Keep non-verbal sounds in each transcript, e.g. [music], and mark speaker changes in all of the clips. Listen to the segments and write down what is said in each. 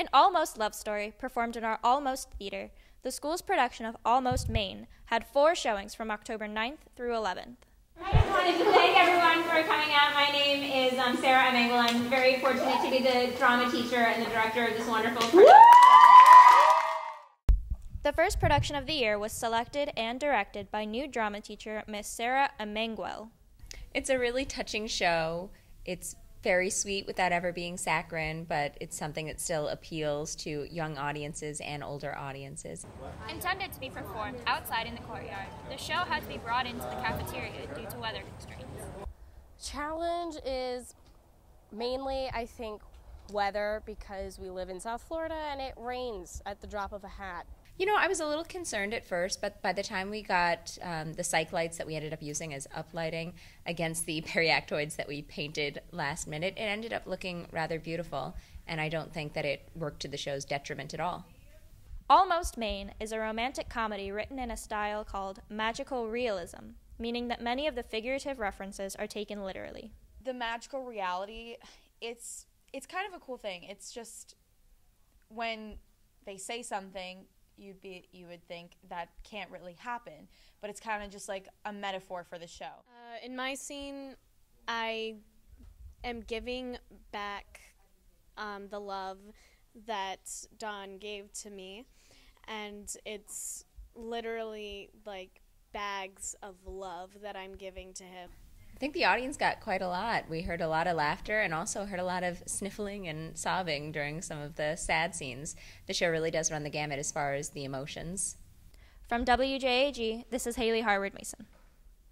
Speaker 1: An Almost Love Story, performed in our Almost Theater, the school's production of Almost Maine, had four showings from October 9th through 11th.
Speaker 2: I just wanted to thank everyone for coming out. My name is um, Sarah Amenguel. I'm very fortunate to be the drama teacher and the director of this wonderful production.
Speaker 1: The first production of the year was selected and directed by new drama teacher Miss Sarah Amenguel.
Speaker 3: It's a really touching show. It's very sweet without ever being saccharine, but it's something that still appeals to young audiences and older audiences.
Speaker 4: Intended to be performed outside in the courtyard, the show had to be brought into the cafeteria due to weather constraints.
Speaker 5: Challenge is mainly, I think, weather because we live in South Florida and it rains at the drop of a hat.
Speaker 3: You know, I was a little concerned at first, but by the time we got um, the cyc lights that we ended up using as uplighting against the [laughs] periactoids that we painted last minute, it ended up looking rather beautiful. And I don't think that it worked to the show's detriment at all.
Speaker 1: Almost Maine is a romantic comedy written in a style called magical realism, meaning that many of the figurative references are taken literally.
Speaker 6: The magical reality, it's it's kind of a cool thing. It's just when they say something, you'd be you would think that can't really happen, but it's kind of just like a metaphor for the show.
Speaker 7: Uh, in my scene, I am giving back um, the love that Don gave to me, and it's literally like bags of love that I'm giving to him.
Speaker 3: I think the audience got quite a lot. We heard a lot of laughter and also heard a lot of sniffling and sobbing during some of the sad scenes. The show really does run the gamut as far as the emotions.
Speaker 1: From WJAG, this is Haley Harward Mason.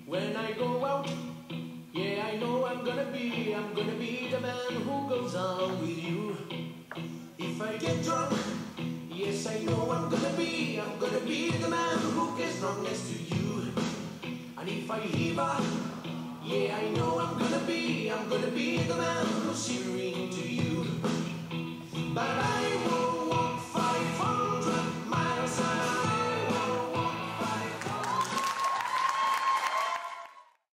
Speaker 8: When I go out, yeah, I know I'm gonna be, I'm gonna be the man who goes on with you. If I get drunk, yes, I know I'm gonna be, I'm gonna be the man who gets drunk next to you. And if I heave up, yeah, I know I'm gonna be, I'm gonna be the man who's cheering to you. Bye bye.